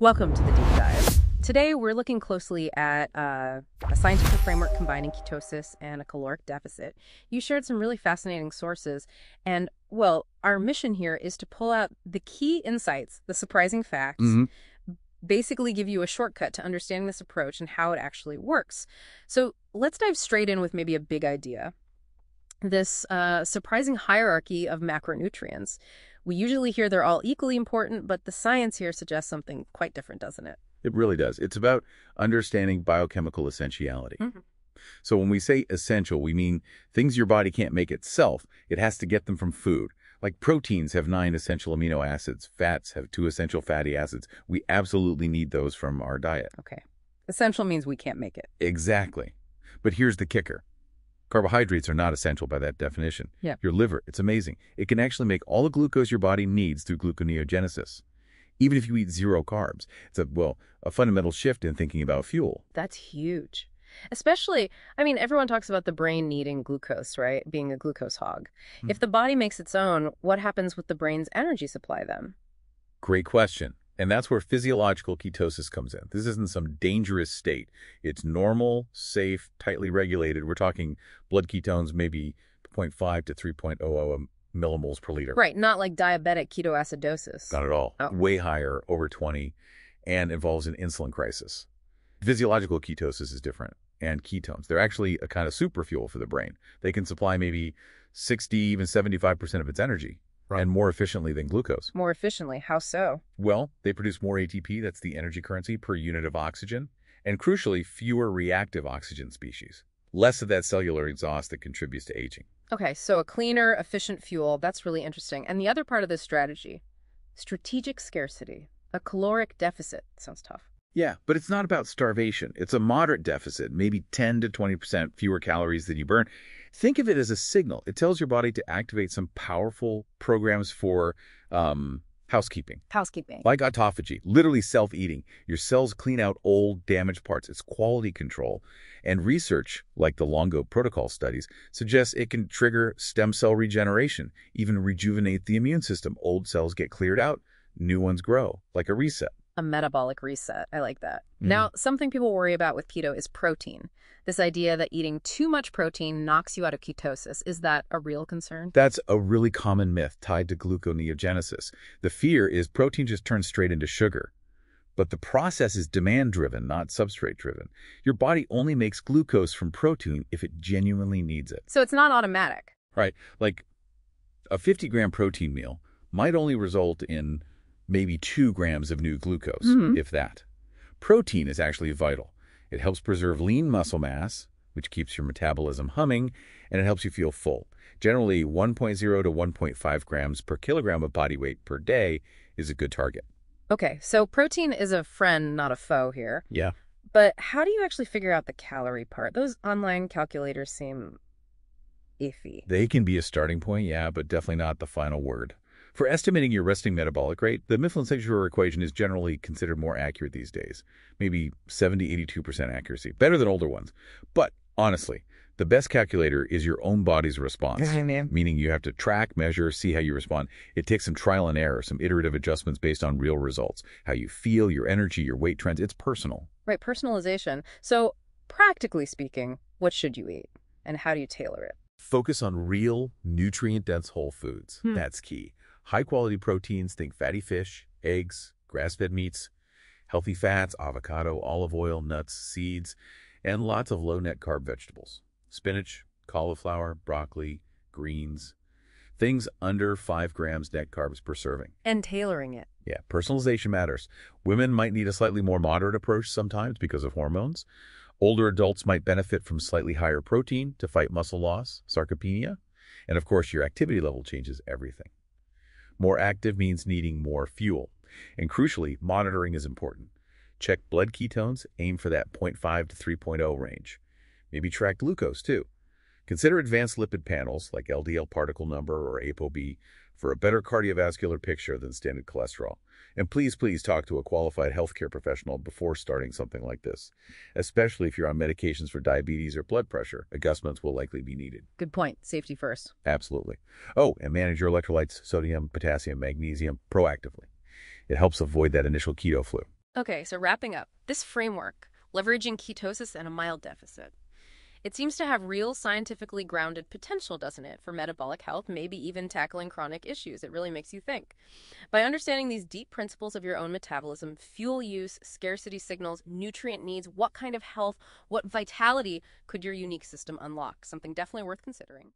Welcome to the deep dive. Today, we're looking closely at uh, a scientific framework combining ketosis and a caloric deficit. You shared some really fascinating sources, and well, our mission here is to pull out the key insights, the surprising facts, Mhm. basically give you a shortcut to understanding this approach and how it actually works. So let's dive straight in with maybe a big idea. This uh, surprising hierarchy of macronutrients. We usually hear they're all equally important, but the science here suggests something quite different, doesn't it? It really does. It's about understanding biochemical essentiality. Mhm. So when we say essential, we mean things your body can't make itself. It has to get them from food. Like proteins have nine essential amino acids. Fats have two essential fatty acids. We absolutely need those from our diet. Okay. Essential means we can't make it. Exactly. But here's the kicker. Carbohydrates are not essential by that definition. Yeah. Your liver, it's amazing. It can actually make all the glucose your body needs through gluconeogenesis. Even if you eat zero carbs. It's a, well, a fundamental shift in thinking about fuel. That's huge. Especially, I mean, everyone talks about the brain needing glucose, right? Being a glucose hog. Hmm. If the body makes its own, what happens with the brain's energy supply then? Great question. And that's where physiological ketosis comes in. This isn't some dangerous state. It's normal, safe, tightly regulated. We're talking blood ketones maybe 0.5 to 3.00 millimoles per liter. Right, not like diabetic ketoacidosis. Not at all. Oh. Way higher, over 20, and involves an insulin crisis. Physiological ketosis is different. And ketones, they're actually a kind of super fuel for the brain. They can supply maybe 60, even 75% of its energy, Right. and more efficiently than glucose. More efficiently, how so? Well, they produce more ATP, that's the energy currency, per unit of oxygen, and crucially, fewer reactive oxygen species. Less of that cellular exhaust that contributes to aging. Okay, so a cleaner, efficient fuel, that's really interesting. And the other part of this strategy, strategic scarcity, a caloric deficit. Sounds tough. Yeah, but it's not about starvation. It's a moderate deficit, maybe 10 to 20% fewer calories than you burn. Think of it as a signal. It tells your body to activate some powerful programs for um, housekeeping, Housekeeping. like autophagy, literally self-eating. Your cells clean out old, damaged parts. It's quality control. And research, like the Longo protocol studies, suggests it can trigger stem cell regeneration, even rejuvenate the immune system. Old cells get cleared out, new ones grow, like a reset. A metabolic reset. I like that. Mhm. Now, something people worry about with keto is protein. This idea that eating too much protein knocks you out of ketosis. Is that a real concern? That's a really common myth tied to gluconeogenesis. The fear is protein just turns straight into sugar. But the process is demand-driven, not substrate-driven. Your body only makes glucose from protein if it genuinely needs it. So it's not automatic. Right? Like a 50-gram protein meal might only result in maybe 2 grams of new glucose, Mhm. if that. Protein is actually vital. It helps preserve lean muscle mass, which keeps your metabolism humming, and it helps you feel full. Generally, 1.0 to 1.5 grams per kilogram of body weight per day is a good target. Okay, so protein is a friend, not a foe here. Yeah. But how do you actually figure out the calorie part? Those online calculators seem iffy. They can be a starting point, yeah, but definitely not the final word. For estimating your resting metabolic rate, the Mifflin-St Jeor equation is generally considered more accurate these days. Maybe 70-82% accuracy. Better than older ones. But honestly, the best calculator is your own body's response. Meaning you have to track, measure, see how you respond. It takes some trial and error, some iterative adjustments based on real results. How you feel, your energy, your weight trends. It's personal. Right, personalization. So, practically speaking, what should you eat? And how do you tailor it? Focus on real, nutrient-dense whole foods. Hmm. That's key. High-quality proteins, think fatty fish, eggs, grass-fed meats, healthy fats, avocado, olive oil, nuts, seeds, and lots of low-net carb vegetables. Spinach, cauliflower, broccoli, greens. Things under 5 grams net carbs per serving. And tailoring it. Yeah, personalization matters. Women might need a slightly more moderate approach sometimes because of hormones. Older adults might benefit from slightly higher protein to fight muscle loss, sarcopenia. And of course, your activity level changes everything. More active means needing more fuel. And crucially, monitoring is important. Check blood ketones, aim for that 0.5 to 3.0 range. Maybe track glucose too. Consider advanced lipid panels like LDL particle number or ApoB for a better cardiovascular picture than standard cholesterol. And please, please talk to a qualified healthcare professional before starting something like this, especially if you're on medications for diabetes or blood pressure. Adjustments will likely be needed. Good point. Safety first. Absolutely. Oh, and manage your electrolytes, sodium, potassium, magnesium proactively. It helps avoid that initial keto flu. Okay, so wrapping up, this framework, leveraging ketosis and a mild deficit, it seems to have real scientifically grounded potential, doesn't it, for metabolic health, maybe even tackling chronic issues. It really makes you think. By understanding these deep principles of your own metabolism, fuel use, scarcity signals, nutrient needs, what kind of health, what vitality could your unique system unlock? Something definitely worth considering.